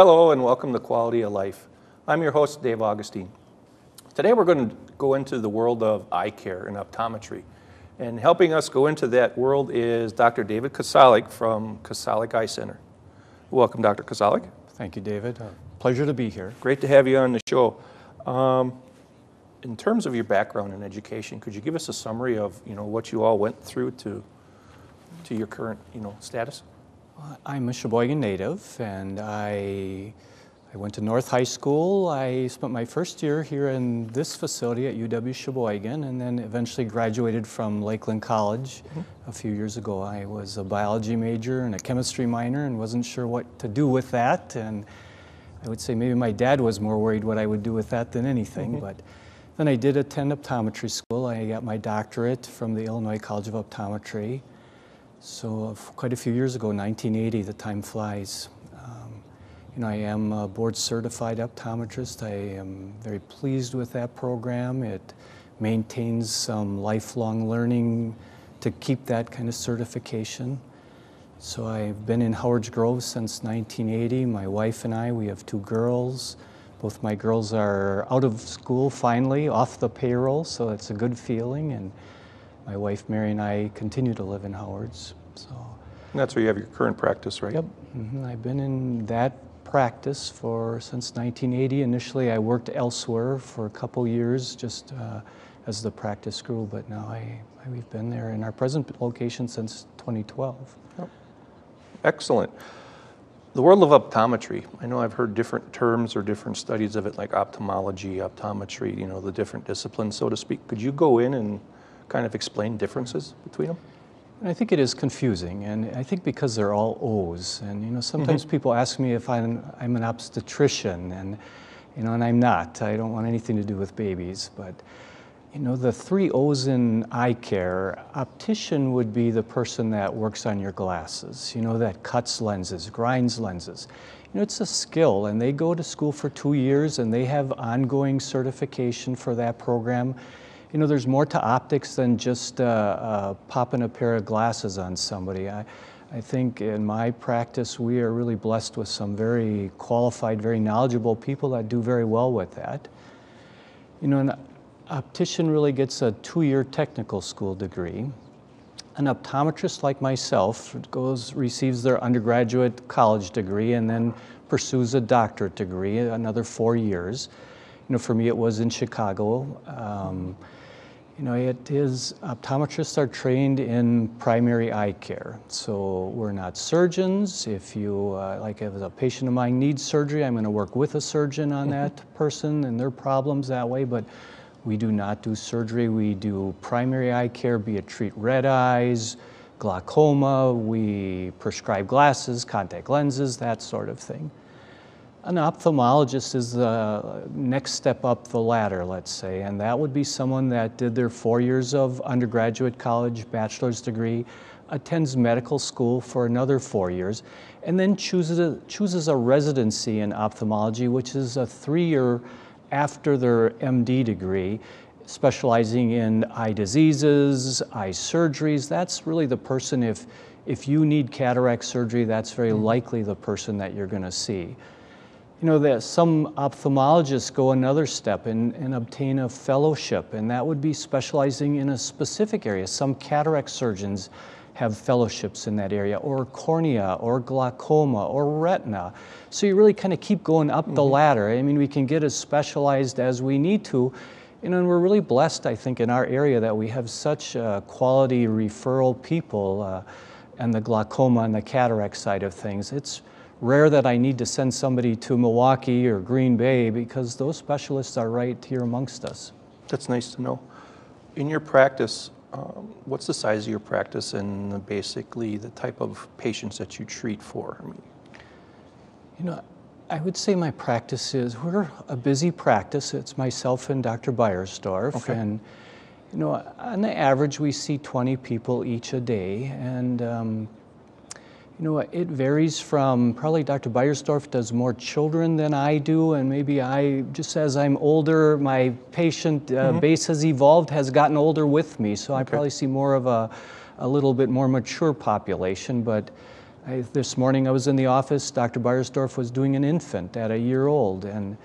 Hello and welcome to Quality of Life. I'm your host, Dave Augustin. Today we're going to go into the world of eye care and optometry. And helping us go into that world is Dr. David Kisiolek from Kisiolek Eye Center. Welcome, Dr. Kisiolek. Thank you, David. Uh, pleasure to be here. Great to have you on the show. Um, in terms of your background in education, could you give us a summary of you know what you all went through to to your current you know status? I'm a Sheboygan native, and I I went to North High School. I spent my first year here in this facility at UW Sheboygan, and then eventually graduated from Lakeland College mm-hmm. a few years ago. I was a biology major and a chemistry minor, and wasn't sure what to do with that. And I would say maybe my dad was more worried what I would do with that than anything, mm-hmm. but. Then I did attend optometry school. I got my doctorate from the Illinois College of Optometry. So quite a few years ago, 1980, the time flies. Um, you know, I am a board certified optometrist. I am very pleased with that program. It maintains some lifelong learning to keep that kind of certification. So I've been in Howards Grove since 1980. My wife and I, we have two girls. Both my girls are out of school finally, off the payroll, so it's a good feeling. And my wife Mary and I continue to live in Howards. So and that's where you have your current practice, right? Yep. Mm-hmm. I've been in that practice for since 1980. Initially, I worked elsewhere for a couple years, just uh, as the practice grew. But now I, I, we've been there in our present location since 2012. Yep. Excellent. The world of optometry, I know I've heard different terms or different studies of it, like ophthalmology, optometry, you know, the different disciplines, so to speak. Could you go in and kind of explain differences between them? I think it is confusing, and I think because they're all O's. And you know, sometimes mm-hmm. people ask me if I'm, I'm an obstetrician, and you know, and I'm not. I don't want anything to do with babies, but you know, the three O's in eye care, optician would be the person that works on your glasses, you know, that cuts lenses, grinds lenses. You know, it's a skill, and they go to school for two years and they have ongoing certification for that program. You know, there's more to optics than just uh, uh, popping a pair of glasses on somebody. I, I think in my practice, we are really blessed with some very qualified, very knowledgeable people that do very well with that. You know, an optician really gets a two-year technical school degree. An optometrist like myself goes, receives their undergraduate college degree and then pursues a doctorate degree, another four years. You know, for me, it was in Chicago. Um, you know, it is, optometrists are trained in primary eye care. So we're not surgeons. If you, uh, like if a patient of mine needs surgery, I'm gonna work with a surgeon on mm-hmm. that person and their problems that way, but we do not do surgery. We do primary eye care, be it treat red eyes, glaucoma, we prescribe glasses, contact lenses, that sort of thing. An ophthalmologist is the next step up the ladder, let's say, and that would be someone that did their four years of undergraduate college, bachelor's degree, attends medical school for another four years, and then chooses a, chooses a residency in ophthalmology, which is a three-year after their MD degree, specializing in eye diseases, eye surgeries. That's really the person, if, if you need cataract surgery, that's very mm-hmm. likely the person that you're gonna see. You know, that some ophthalmologists go another step and, and obtain a fellowship, and that would be specializing in a specific area. Some cataract surgeons have fellowships in that area, or cornea, or glaucoma, or retina. So you really kind of keep going up mm -hmm. the mm-hmm. ladder. I mean, we can get as specialized as we need to. You know, and we're really blessed, I think, in our area that we have such uh, quality referral people uh, and the glaucoma and the cataract side of things. It's rare that I need to send somebody to Milwaukee or Green Bay because those specialists are right here amongst us. That's nice to know. In your practice, um, what's the size of your practice and basically the type of patients that you treat for? I mean, you know, I would say my practice is we're a busy practice. It's myself and Dr. Beiersdorf, okay. and you know, on the average, we see 20 people each a day, and um, you know, it varies from probably Dr. Beiersdorf does more children than I do, and maybe I, just as I'm older, my patient uh, mm -hmm. base has evolved, has gotten older with me, so okay. I probably see more of a, a little bit more mature population, but I, this morning I was in the office, Dr. Beiersdorf was doing an infant at a year old, and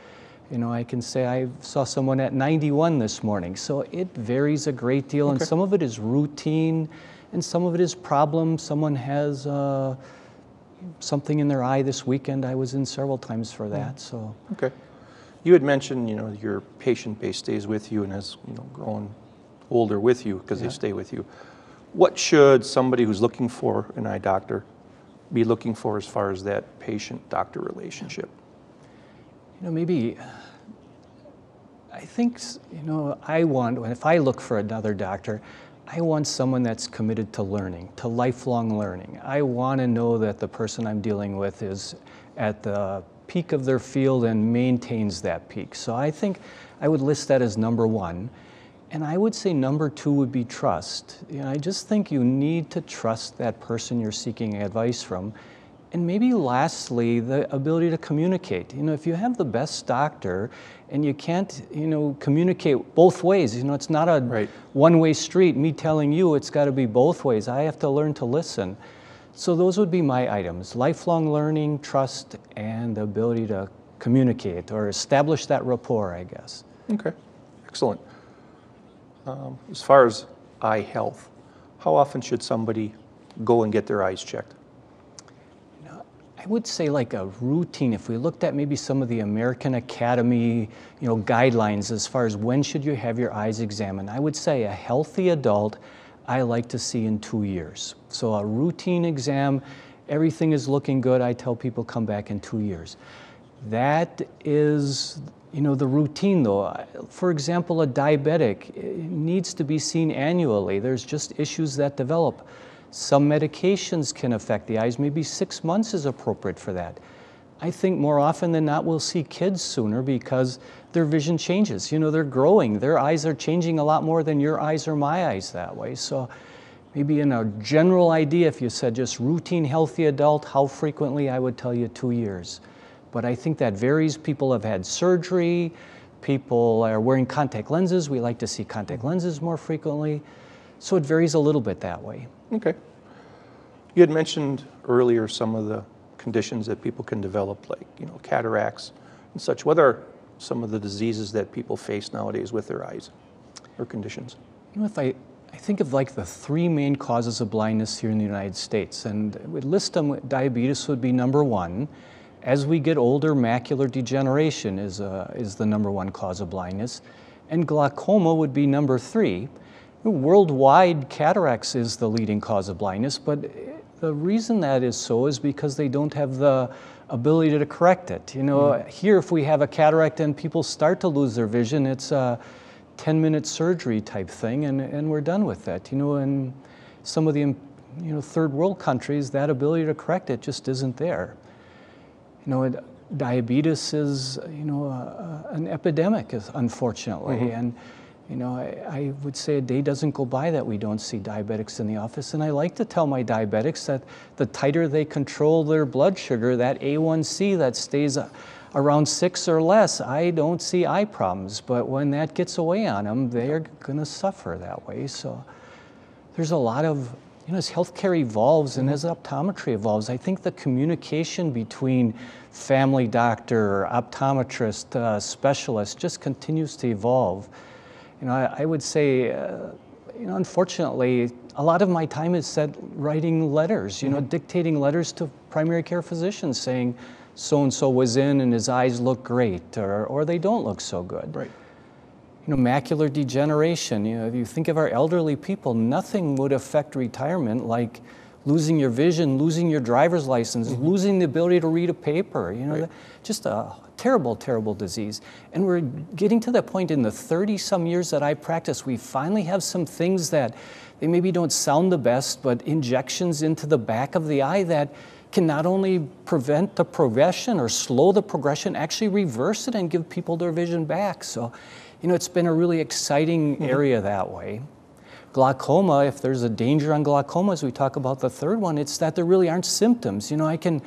you know, I can say I saw someone at 91 this morning. So it varies a great deal, and some of it is routine, and some of it is problem. Someone has uh, something in their eye this weekend. I was in several times for that. So Okay. You had mentioned, you know, your patient base stays with you and has, you know, grown older with you because they stay with you. What should somebody who's looking for an eye doctor be looking for as far as that patient-doctor relationship? you know, maybe I think you know I want if I look for another doctor. I want someone that's committed to learning, to lifelong learning. I want to know that the person I'm dealing with is at the peak of their field and maintains that peak. So I think I would list that as number one. And I would say number two would be trust. You know, I just think you need to trust that person you're seeking advice from. And maybe lastly, the ability to communicate. You know, if you have the best doctor and you can't, you know, communicate both ways, you know, it's not a Right. one-way street, me telling you it's got to be both ways. I have to learn to listen. So those would be my items, lifelong learning, trust, and the ability to communicate or establish that rapport, I guess. Okay, excellent. Um, As far as eye health, how often should somebody go and get their eyes checked? I would say like a routine, if we looked at maybe some of the American Academy, you know, guidelines as far as when should you have your eyes examined, I would say a healthy adult I like to see in two years. So a routine exam, everything is looking good, I tell people come back in two years. That is, you know, the routine though. For example, a diabetic needs to be seen annually. There's just issues that develop. Some medications can affect the eyes. Maybe six months is appropriate for that. I think more often than not we'll see kids sooner because their vision changes. You know, they're growing. Their eyes are changing a lot more than your eyes or my eyes that way. So maybe in a general idea, if you said just routine healthy adult, how frequently, I would tell you two years. But I think that varies. People have had surgery. People are wearing contact lenses. We like to see contact lenses more frequently. So it varies a little bit that way. Okay. You had mentioned earlier some of the conditions that people can develop, like, you know, cataracts and such. What are some of the diseases that people face nowadays with their eyes or conditions? You know, if I, I think of like the three main causes of blindness here in the United States, and we'd list them, diabetes would be number one. As we get older, macular degeneration is, uh, is the number one cause of blindness, and glaucoma would be number three. Worldwide, cataracts is the leading cause of blindness, but the reason that is so is because they don't have the ability to correct it. You know, mm. here if we have a cataract and people start to lose their vision, it's a 10 minute surgery type thing and, and we're done with that. You know, in some of the you know, third world countries, that ability to correct it just isn't there. You know, it, diabetes is, you know, a, a- an epidemic, is- unfortunately. Mm-hmm. And, you know, I, I would say a day doesn't go by that we don't see diabetics in the office. And I like to tell my diabetics that the tighter they control their blood sugar, that A1C that stays around six or less, I don't see eye problems. But when that gets away on them, they're going to suffer that way. So there's a lot of you know as healthcare evolves and as optometry evolves i think the communication between family doctor optometrist uh, specialist just continues to evolve you know i, I would say uh, you know unfortunately a lot of my time is spent writing letters you know dictating letters to primary care physicians saying so and so was in and his eyes look great or, or they don't look so good Right. you know, macular degeneration. You know, if you think of our elderly people, nothing would affect retirement like losing your vision, losing your driver's license, mm-hmm. losing the ability to read a paper. You know, that- just a terrible, terrible disease. And we're getting to that point in the 30 some years that I practice, we finally have some things that they maybe don't sound the best, but injections into the back of the eye that can not only prevent the progression or slow the progression, actually reverse it and give people their vision back. So, you know, it's been a really exciting mm-hmm. area that way. Glaucoma, if there's a danger on glaucoma, as we talk about the third one, it's that there really aren't symptoms. You know, I can,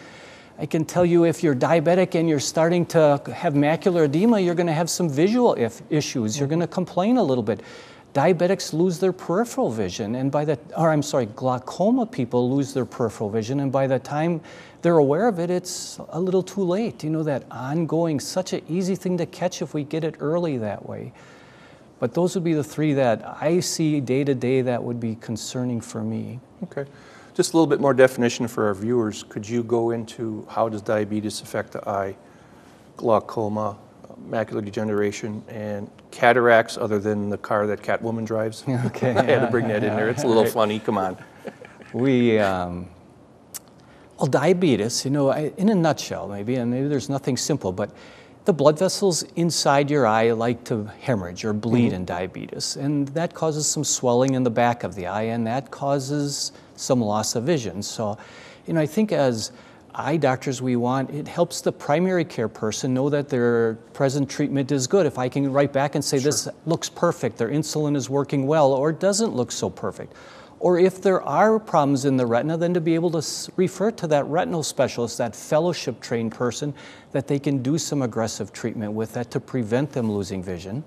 I can tell you if you're diabetic and you're starting to have macular edema, you're going to have some visual if, issues. You're going to complain a little bit. diabetics lose their peripheral vision, and by the, or I'm sorry, glaucoma people lose their peripheral vision, and by the time they're aware of it, it's a little too late. You know, that ongoing, such an easy thing to catch if we get it early that way. But those would be the three that I see day to day that would be concerning for me. Okay. Just a little bit more definition for our viewers. Could you go into how does diabetes affect the eye, glaucoma, macular degeneration, and cataracts other than the car that Catwoman drives? Okay. I had to bring that in there. It's a little funny. Come on. We, um, well, diabetes, you know, in a nutshell, maybe, and maybe there's nothing simple, but the blood vessels inside your eye like to hemorrhage or bleed mm-hmm. in diabetes, and that causes some swelling in the back of the eye, and that causes some loss of vision. So, you know, I think as eye doctors, we want it helps the primary care person know that their present treatment is good. If I can write back and say this looks perfect, their insulin is working well, or it doesn't look so perfect. Or if there are problems in the retina, then to be able to refer to that retinal specialist, that fellowship trained person, that they can do some aggressive treatment with that to prevent them losing vision.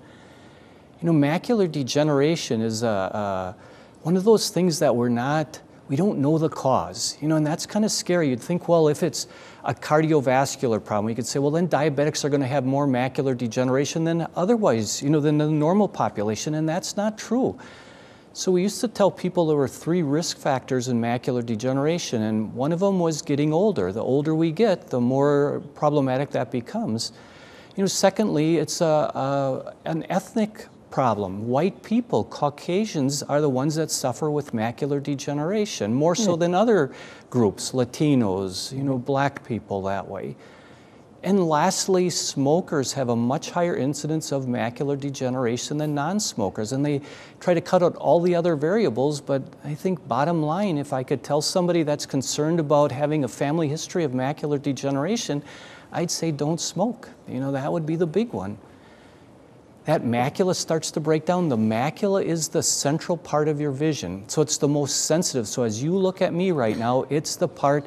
You know, macular degeneration is one of those things that we're not, we don't know the cause, you know, and that's kind of scary. You'd think, well, if it's a cardiovascular problem, you could say, well, then diabetics are going to have more macular degeneration than otherwise, you know, than the normal population, and that's not true. So we used to tell people there were three risk factors in macular degeneration, and one of them was getting older. The older we get, the more problematic that becomes. You know, secondly, it's a, a, an ethnic problem. White people, Caucasians, are the ones that suffer with macular degeneration more so hmm. than other groups, Latinos, you know, black people that way. And lastly, smokers have a much higher incidence of macular degeneration than non-smokers, and they try to cut out all the other variables. But I think bottom line, if I could tell somebody that's concerned about having a family history of macular degeneration, I'd say don't smoke. You know, that would be the big one. That macula starts to break down. The macula is the central part of your vision, so it's the most sensitive. So as you look at me right now, it's the part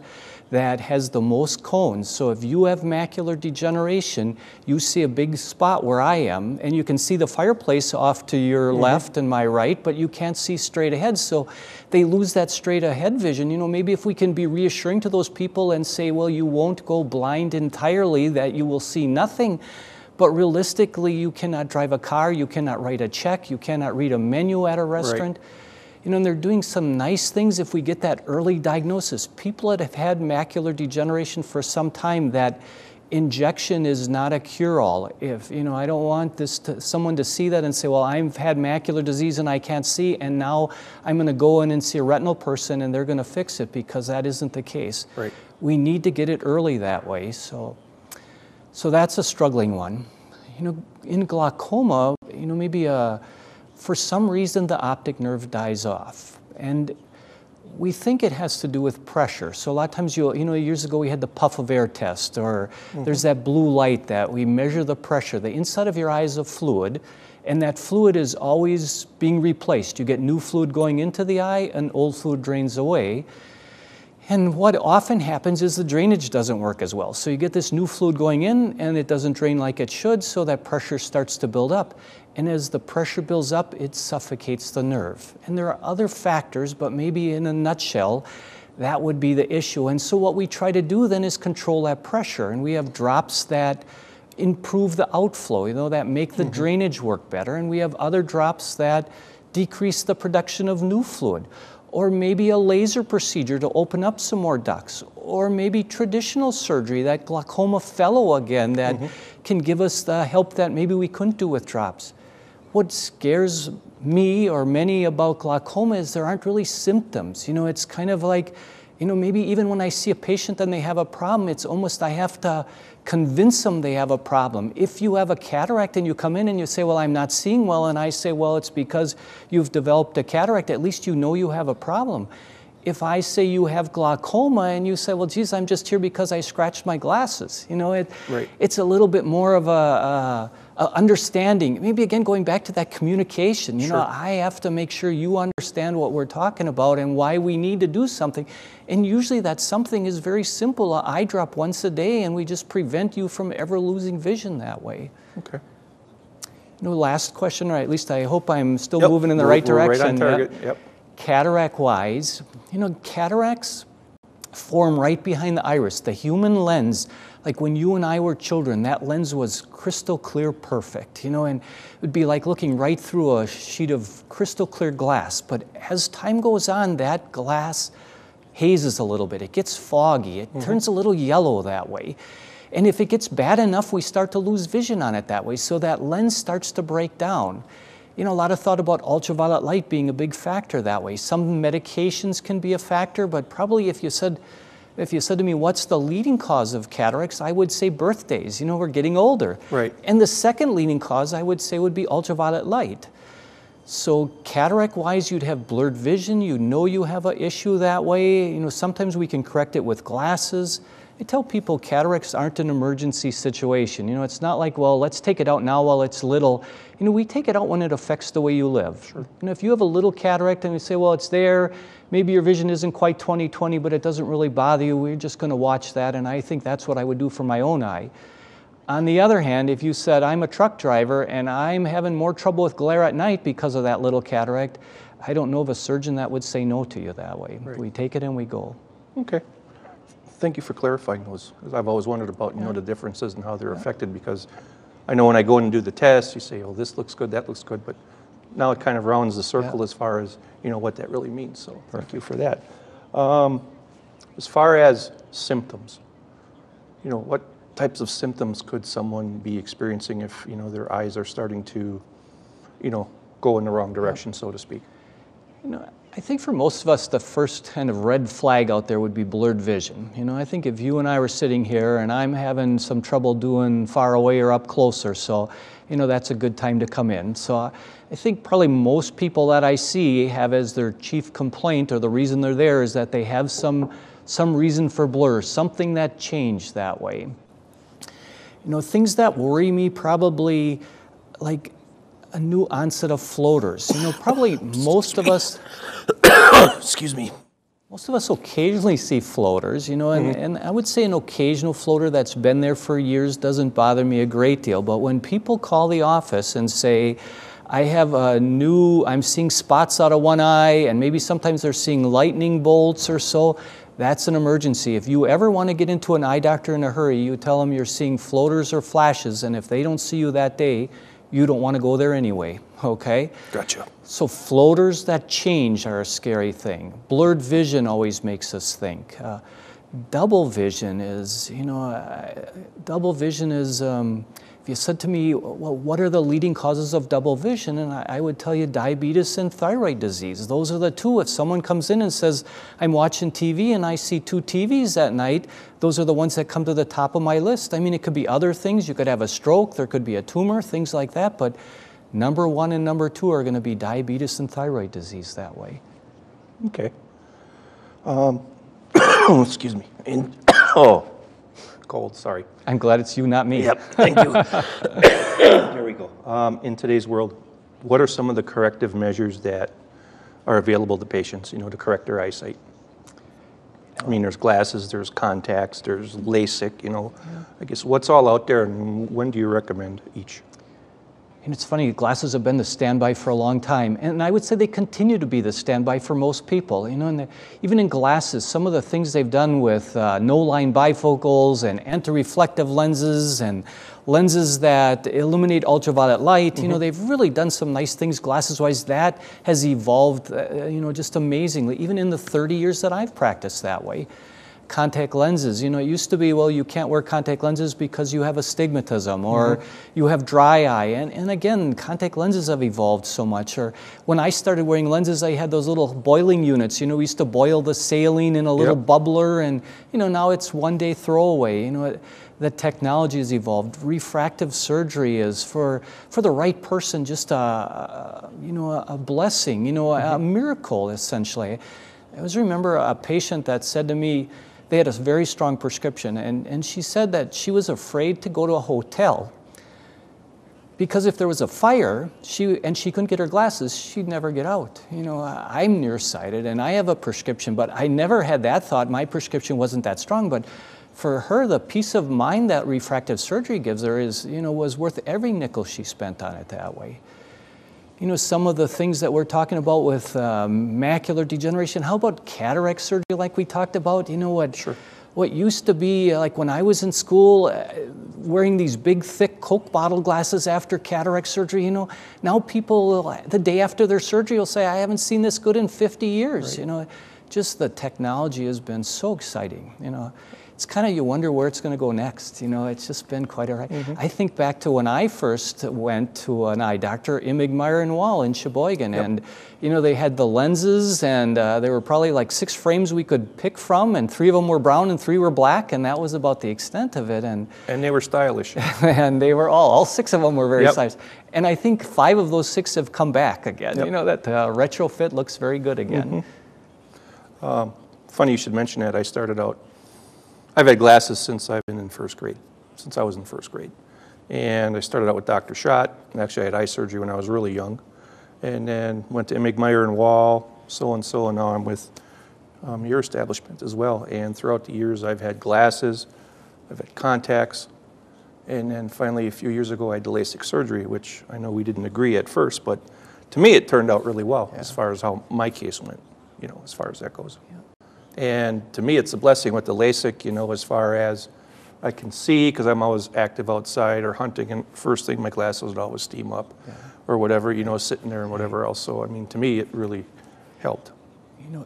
that has the most cones. So if you have macular degeneration, you see a big spot where I am, and you can see the fireplace off to your mm-hmm. left and my right, but you can't see straight ahead. So they lose that straight ahead vision. You know, maybe if we can be reassuring to those people and say, well, you won't go blind entirely, that you will see nothing. But realistically, you cannot drive a car, you cannot write a check, you cannot read a menu at a restaurant. You know, and they're doing some nice things if we get that early diagnosis. People that have had macular degeneration for some time, that injection is not a cure-all. If, you know, I don't want this to, someone to see that and say, well, I've had macular disease and I can't see, and now I'm going to go in and see a retinal person and they're going to fix it because that isn't the case. Right. We need to get it early that way. So, so that's a struggling one. You know, in glaucoma, you know, maybe a, for some reason the optic nerve dies off. And we think it has to do with pressure. So a lot of times you you know, years ago we had the puff of air test, or mm-hmm. there's that blue light that we measure the pressure. The inside of your eye is a fluid, and that fluid is always being replaced. You get new fluid going into the eye, and old fluid drains away. And what often happens is the drainage doesn't work as well. So you get this new fluid going in and it doesn't drain like it should, so that pressure starts to build up. And as the pressure builds up, it suffocates the nerve. And there are other factors, but maybe in a nutshell, that would be the issue. And so what we try to do then is control that pressure. And we have drops that improve the outflow, you know, that make the mm-hmm. drainage work better. And we have other drops that decrease the production of new fluid or maybe a laser procedure to open up some more ducts, or maybe traditional surgery, that glaucoma fellow again, that mm-hmm. can give us the help that maybe we couldn't do with drops. What scares me or many about glaucoma is there aren't really symptoms. You know, it's kind of like, you know, maybe even when I see a patient and they have a problem, it's almost I have to convince them they have a problem. If you have a cataract and you come in and you say, Well, I'm not seeing well, and I say, Well, it's because you've developed a cataract, at least you know you have a problem. If I say you have glaucoma and you say, Well, geez, I'm just here because I scratched my glasses, you know, it, Right. it's a little bit more of a, a, a understanding. Maybe again, going back to that communication, you know, I have to make sure you understand what we're talking about and why we need to do something. And usually that something is very simple a eye drop once a day, and we just prevent you from ever losing vision that way. Okay. You know, last question, or at least I hope I'm still Yep, moving in the we're- right we're right direction. on target, yep. Cataract wise, you know, cataracts form right behind the iris. The human lens, like when you and I were children, that lens was crystal clear perfect, you know, and it would be like looking right through a sheet of crystal clear glass. But as time goes on, that glass hazes a little bit. It gets foggy. It mm-hmm. turns a little yellow that way. And if it gets bad enough, we start to lose vision on it that way. So that lens starts to break down. You know, a lot of thought about ultraviolet light being a big factor that way. Some medications can be a factor, but probably if you said, if you said to me, what's the leading cause of cataracts, I would say birthdays. You know, we're getting older. Right. And the second leading cause I would say would be ultraviolet light. So cataract wise, you'd have blurred vision. You know you have an issue that way. You know, sometimes we can correct it with glasses. I tell people cataracts aren't an emergency situation. You know, it's not like, well, let's take it out now while it's little. You know, we take it out when it affects the way you live. Sure. You know, if you have a little cataract and we say, well, it's there, maybe your vision isn't quite 20/20, but it doesn't really bother you, we're just going to watch that. And I think that's what I would do for my own eye. On the other hand, if you said, I'm a truck driver and I'm having more trouble with glare at night because of that little cataract, I don't know of a surgeon that would say no to you that way. We take it and we go. Okay. Thank you for clarifying those, I've always wondered about, you know, the differences and how they're affected, because I know when I go in and do the test, you say, oh, this looks good, that looks good, but now it kind of rounds the circle as far as, you know, what that really means, so thank you for that. Um, As far as symptoms, you know, what types of symptoms could someone be experiencing if, you know, their eyes are starting to, you know, go in the wrong direction, so to speak? You know, I think for most of us, the first kind of red flag out there would be blurred vision. You know, I think if you and I were sitting here and I'm having some trouble doing far away or up closer, so, you know, that's a good time to come in. So I I think probably most people that I see have as their chief complaint or the reason they're there is that they have some, some reason for blur, something that changed that way. You know, things that worry me probably like a new onset of floaters. You know, probably most of us Excuse me. most of us occasionally see floaters, you know, and, mm-hmm. and I would say an occasional floater that's been there for years doesn't bother me a great deal. But when people call the office and say, I have a new, I'm seeing spots out of one eye, and maybe sometimes they're seeing lightning bolts or so, that's an emergency. If you ever want to get into an eye doctor in a hurry, you tell them you're seeing floaters or flashes, and if they don't see you that day, you don't want to go there anyway, okay? Gotcha. So floaters that change are a scary thing. Blurred vision always makes us think. Uh, double vision is, you know, uh, double vision is. Um, if you said to me, well, what are the leading causes of double vision? And I, I would tell you diabetes and thyroid disease. Those are the two. If someone comes in and says, I'm watching TV and I see two TVs at night, those are the ones that come to the top of my list. I mean, it could be other things. You could have a stroke, there could be a tumor, things like that. But number one and number two are going to be diabetes and thyroid disease that way. Okay. Um, excuse me. In, oh, cold, sorry. I'm glad it's you, not me. Yep, thank you. there we go. Um, in today's world, what are some of the corrective measures that are available to patients, you know, to correct their eyesight? I mean, there's glasses, there's contacts, there's LASIK, you know. I guess what's all out there and when do you recommend each? And it's funny, glasses have been the standby for a long time. And I would say they continue to be the standby for most people. You know, and even in glasses, some of the things they've done with uh, no-line bifocals and anti-reflective lenses and lenses that illuminate ultraviolet light, you know, they've really done some nice things glasses-wise. That has evolved, uh, you know, just amazingly, even in the 30 years that I've practiced that way contact lenses. You know, it used to be, well, you can't wear contact lenses because you have astigmatism or mm-hmm. you have dry eye. And, and again, contact lenses have evolved so much. Or when I started wearing lenses, I had those little boiling units. You know, we used to boil the saline in a little Yep. bubbler, and, you know, now it's one day throwaway. You know, it- the technology has evolved. Refractive surgery is for, for the right person just a, a you know, a, a blessing, you know, a, a miracle essentially. I always remember a patient that said to me, they had a very strong prescription, and, and she said that she was afraid to go to a hotel because if there was a fire she, and she couldn't get her glasses, she'd never get out. You know, I'm nearsighted and I have a prescription, but I never had that thought. My prescription wasn't that strong, but for her, the peace of mind that refractive surgery gives her is, you know, was worth every nickel she spent on it that way. You know, some of the things that we're talking about with um, macular degeneration, how about cataract surgery like we talked about? You know what? Sure. What used to be uh, like when I was in school, uh, wearing these big, thick Coke bottle glasses after cataract surgery, you know, now people, the day after their surgery, will say, I haven't seen this good in 50 years. Right. You know, just the technology has been so exciting, you know it's kind of you wonder where it's going to go next. You know, it's just been quite a ride. Mm-hmm. I think back to when I first went to an eye doctor, Imig Meyer and Wall in Sheboygan, Yep. and you know they had the lenses, and uh, there were probably like six frames we could pick from, and three of them were brown and three were black, and that was about the extent of it. And And they were stylish. and they were all, all six of them were very Yep. stylish. And I think five of those six have come back again. Yep. You know that uh, retrofit looks very good again. Funny you should mention that. I started out, I've had glasses since I've been in first grade, since I was in first grade. And I started out with Dr. Schott. and Actually, I had eye surgery when I was really young. And then went to Emig Meyer and Wall, so and so, and now I'm with um, your establishment as well. And throughout the years, I've had glasses, I've had contacts, and then finally, a few years ago, I had LASIK surgery, which I know we didn't agree at first, but to me, it turned out really well as far as how my case went, you know, as far as that goes. And to me, it's a blessing with the LASIK, you know, as far as I can see, because I'm always active outside or hunting, and first thing, my glasses would always steam up or whatever, you know, sitting there and whatever else. So, I mean, to me, it really helped. You know,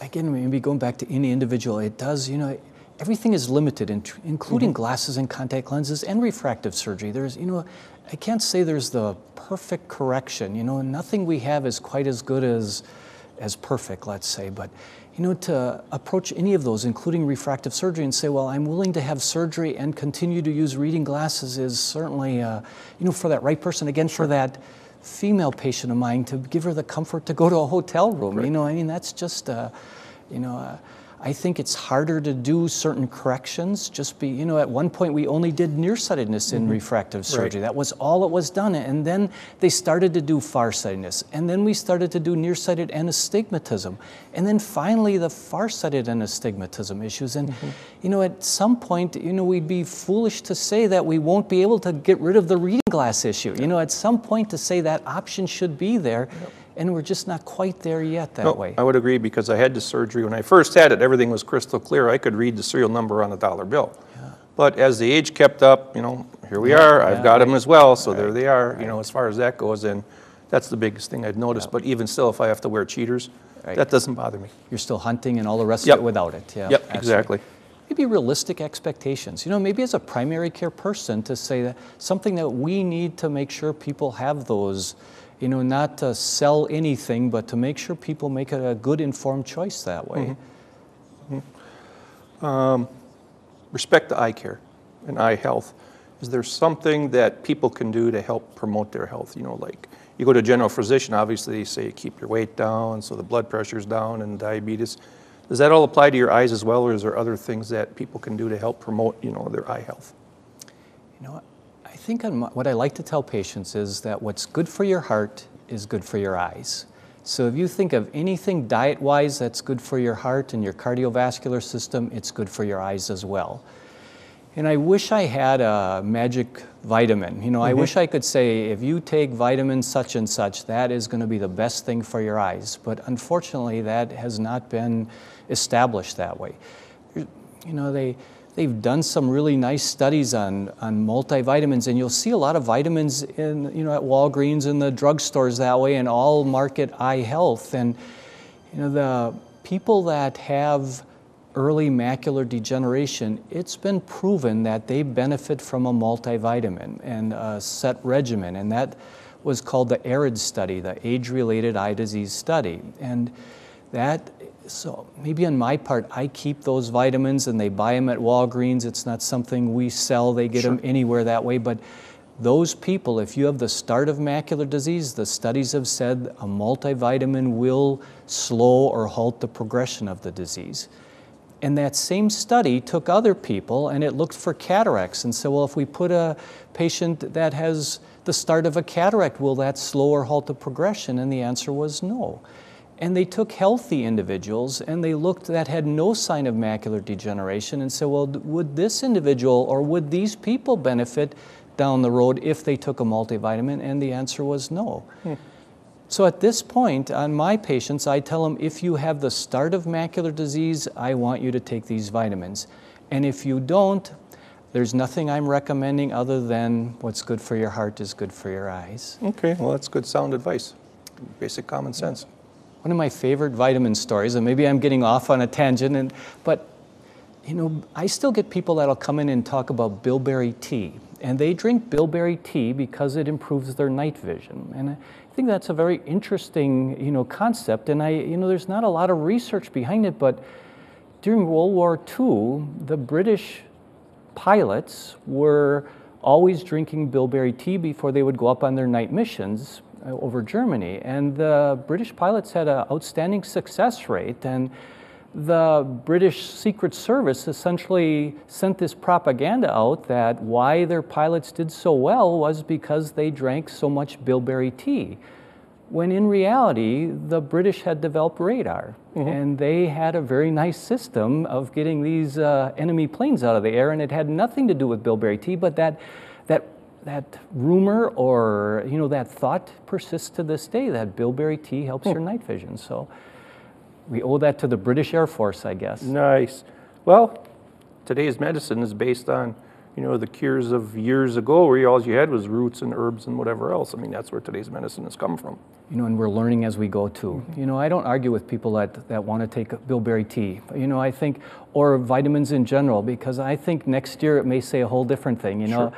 again, maybe going back to any individual, it does, you know, everything is limited, in- including mm-hmm. glasses and contact lenses and refractive surgery. There's, you know, I can't say there's the perfect correction. You know, nothing we have is quite as good as, as perfect, let's say. But, you know, to approach any of those, including refractive surgery, and say, well, I'm willing to have surgery and continue to use reading glasses is certainly, uh, you know, for that right person. Again, for that female patient of mine, to give her the comfort to go to a hotel room. You know, I mean, that's just, uh, you know, uh, I think it's harder to do certain corrections. Just be, you know, at one point we only did nearsightedness in mm-hmm. refractive surgery. That was all it was done. And then they started to do farsightedness. And then we started to do nearsighted and astigmatism. And then finally the farsighted and astigmatism issues. And, mm-hmm. you know, at some point, you know, we'd be foolish to say that we won't be able to get rid of the reading glass issue. You know, at some point to say that option should be there. And we're just not quite there yet that No, way. I would agree because I had the surgery. When I first had it, everything was crystal clear. I could read the serial number on a dollar bill. But as the age kept up, you know, here we are. I've yeah, got them as well, so there they are. You know, as far as that goes, and that's the biggest thing I've noticed. But even still, if I have to wear cheaters, Right. that doesn't bother me. You're still hunting and all the rest Yep. of it without it. Yeah, Yep, absolutely. exactly. Maybe realistic expectations. You know, maybe as a primary care person to say that something that we need to make sure people have those, you know, not to sell anything, but to make sure people make a, good informed choice that way. Mm-hmm. Respect to eye care and eye health. Is there something that people can do to help promote their health? You know, like you go to a general physician, obviously they say keep your weight down, so the blood pressure's down and diabetes. Does that all apply to your eyes as well, or is there other things that people can do to help promote, you know, their eye health? You know, think on my, what I like to tell patients is that what's good for your heart is good for your eyes. So if you think of anything diet-wise that's good for your heart and your cardiovascular system, it's good for your eyes as well. And I wish I had a magic vitamin. You know, I mm-hmm. wish I could say if you take vitamin such and such, that is going to be the best thing for your eyes. But unfortunately, that has not been established that way. You know, they they've done some really nice studies on on multivitamins, and you'll see a lot of vitamins in you know at Walgreens and the drugstores that way, and all market eye health. And you know, the people that have early macular degeneration, it's been proven that they benefit from a multivitamin and a set regimen, and that was called the AREDS study, the age-related eye disease study. And that, so maybe on my part, I keep those vitamins and they buy them at Walgreens. It's not something we sell, they get them anywhere that way. But those people, if you have the start of macular disease, the studies have said a multivitamin will slow or halt the progression of the disease. And that same study took other people and it looked for cataracts and said, well, if we put a patient that has the start of a cataract, will that slow or halt the progression? And the answer was no. And they took healthy individuals and they looked that had no sign of macular degeneration and said, well, would this individual or would these people benefit down the road if they took a multivitamin? And the answer was no. Hmm. So at this point, on my patients, I tell them if you have the start of macular disease, I want you to take these vitamins. And if you don't, there's nothing I'm recommending other than what's good for your heart is good for your eyes. Okay, well, that's good sound advice. Basic common sense. One of my favorite vitamin stories, and maybe I'm getting off on a tangent, and, but you know, I still get people that'll come in and talk about bilberry tea. And they drink bilberry tea because it improves their night vision. And I think that's a very interesting, you know, concept. And I, you know, there's not a lot of research behind it, but during World War II, the British pilots were always drinking bilberry tea before they would go up on their night missions over Germany. And the British pilots had an outstanding success rate. And the British Secret Service essentially sent this propaganda out that why their pilots did so well was because they drank so much bilberry tea. When in reality, the British had developed radar and they had a very nice system of getting these uh, enemy planes out of the air, and it had nothing to do with bilberry tea, but that, that, that rumor or you know, that thought persists to this day that bilberry tea helps hmm. your night vision. So we owe that to the British Air Force, I guess. Nice. Well, today's medicine is based on, you know, the cures of years ago where all you had was roots and herbs and whatever else. I mean, that's where today's medicine has come from. You know, and we're learning as we go too. Mm-hmm. You know, I don't argue with people that, that want to take bilberry tea. You know, I think, or vitamins in general, because I think next year it may say a whole different thing. You know, It-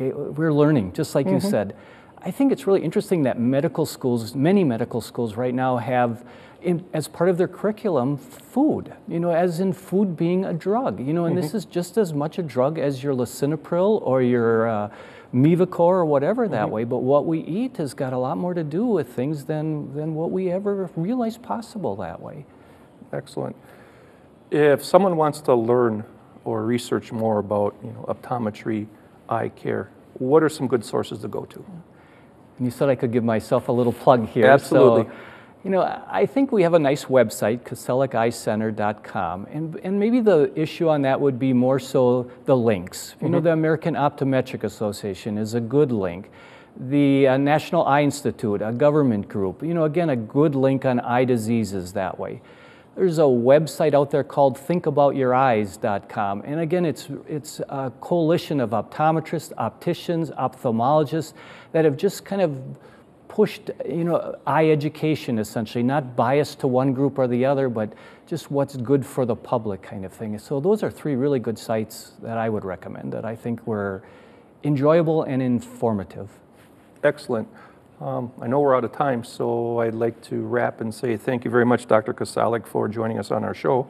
we're learning, just like you mm-hmm. said. I think it's really interesting that medical schools, many medical schools right now have, in, as part of their curriculum, food. You know, as in food being a drug. You know, and this mm-hmm. is just as much a drug as your lisinopril or your uh, Mevacor or whatever that mm-hmm. way. But what we eat has got a lot more to do with things than than what we ever realized possible that way. Excellent. If someone wants to learn or research more about, you know, optometry, eye care, what are some good sources to go to? And you said I could give myself a little plug here. Absolutely. So, you know, I think we have a nice website, KisiolekEyeCenter.com, and, and maybe the issue on that would be more so the links. You know, the American Optometric Association is a good link. The uh, National Eye Institute, a government group, you know, again, a good link on eye diseases that way. There's a website out there called thinkaboutyoureyes.com. And again, it's, it's a coalition of optometrists, opticians, ophthalmologists that have just kind of pushed, you know, eye education essentially, not biased to one group or the other, but just what's good for the public kind of thing. So those are three really good sites that I would recommend that I think were enjoyable and informative. Excellent. Um, I know we're out of time, so I'd like to wrap and say thank you very much, Dr. Kisiolek, for joining us on our show.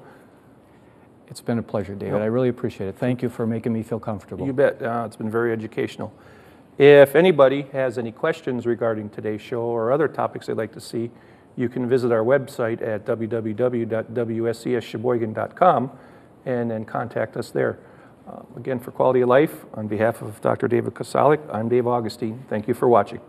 It's been a pleasure, David. I really appreciate it. Thank you for making me feel comfortable. You bet. Uh, it's been very educational. If anybody has any questions regarding today's show or other topics they'd like to see, you can visit our website at www.wscssheboygan.com and then contact us there. Uh, again, for Quality of Life, on behalf of Dr. David Kisiolek, I'm Dave Augustin. Thank you for watching.